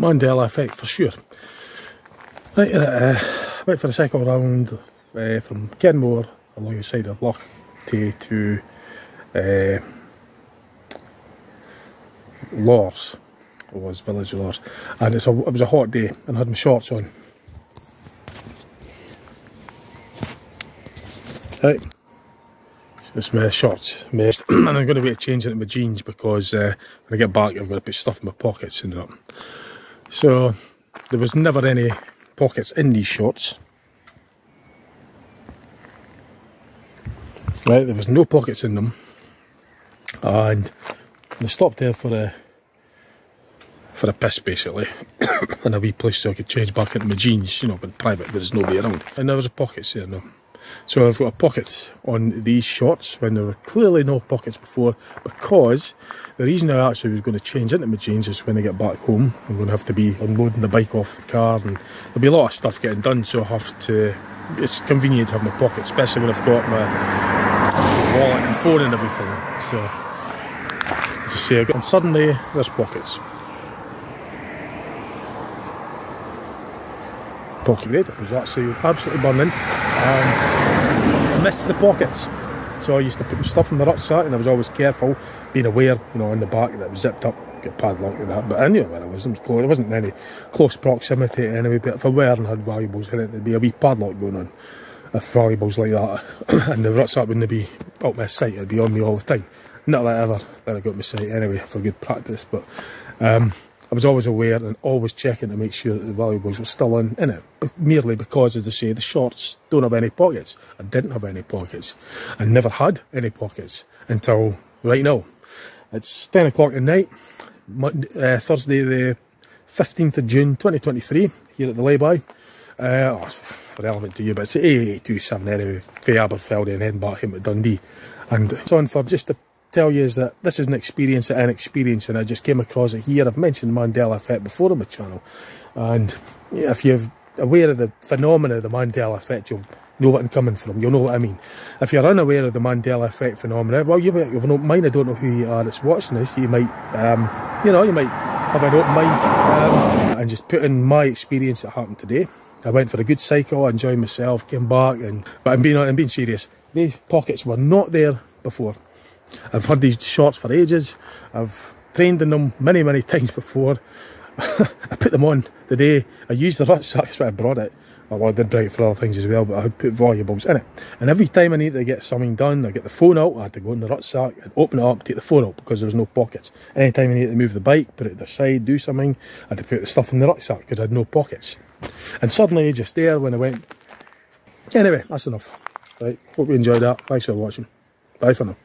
Mandela effect for sure. Right, uh, went for the second round uh, from Kenmore along the side of Loch Tay to uh, Lawers, was Village Lawers, and it's a, it was a hot day and I had my shorts on. Right, it's my shorts, and I'm going to be changing into my jeans because uh, when I get back I've got to put stuff in my pockets and that. So there was never any pockets in these shorts. Right, there was no pockets in them. And I stopped there for a for a piss basically in a wee place so I could change back into my jeans, you know, but private there's nobody around. And there was a pockets there, no. So I've got a pocket on these shorts when there were clearly no pockets before because the reason I actually was going to change into my jeans is when I get back home I'm going to have to be unloading the bike off the car and there'll be a lot of stuff getting done so I have to it's convenient to have my pocket especially when I've got my wallet and phone and everything. So as I say and suddenly there's pockets. Pocket. Red it was actually absolutely burning and I missed the pockets. So I used to put stuff in the rucksack and I was always careful, being aware, you know, in the back that it was zipped up, get padlocked and that. But I knew where it was, it was close, it wasn't any close proximity anyway, but if I were and had valuables in it, there'd be a wee padlock going on. If valuables like that, and the rucksack wouldn't be up my sight, it'd be on me all the time. Not that ever that I got my sight anyway, for good practice, but um, I was always aware and always checking to make sure that the valuables were still in, in it. But merely because, as I say, the shorts don't have any pockets. I didn't have any pockets. I never had any pockets until right now. It's 10 o'clock at night, uh, Thursday the 15th of June 2023, here at the lay-by. Uh, oh, relevant to you, but it's A827 anyway, for Aberfeldy and back him at Dundee. And it's on for just a tell you is that this is an experience that an experience and I just came across it here. I've mentioned Mandela effect before on my channel and if you're aware of the phenomena of the Mandela effect you'll know what I'm coming from, you'll know what I mean. If you're unaware of the Mandela effect phenomena, well you might have an open mind, I don't know who you are that's watching this, you might, um, you know, you might have an open mind um, and just put in my experience that happened today. I went for a good cycle, I enjoyed myself, came back and, but I'm being, I'm being serious, these pockets were not there before. I've had these shorts for ages. I've trained in them many, many times before. I put them on the day I used the rucksack, that's why I brought it. Well, I did it for other things as well, but I had put valuables in it. And every time I needed to get something done, I get the phone out, I had to go in the rucksack, open it up, take the phone out because there was no pockets. Anytime I needed to move the bike, put it to the side, do something, I had to put the stuff in the rucksack because I had no pockets. And suddenly, just there when I went. Anyway, that's enough. Right, hope you enjoyed that. Thanks for watching. Bye for now.